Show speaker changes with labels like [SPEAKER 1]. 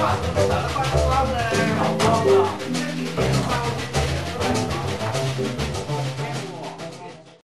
[SPEAKER 1] 啊，成了大官嘞！好多了。